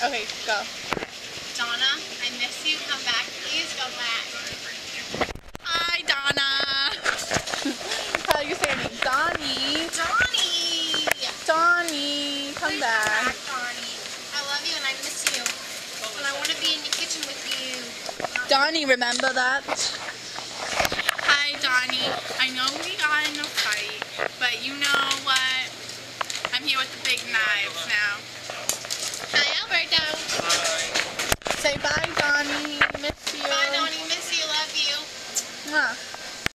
Okay, go. Donna, I miss you. Come back. Please come back. Hi, Donna. How do you say your name? Donnie. Donnie! Donnie, come Please back. Come back, Donnie. I love you and I miss you. And I want to be in the kitchen with you. Donnie, remember that? Hi, Donnie. I know we got in a fight, but you know what? I'm here with the big knives now. 啊。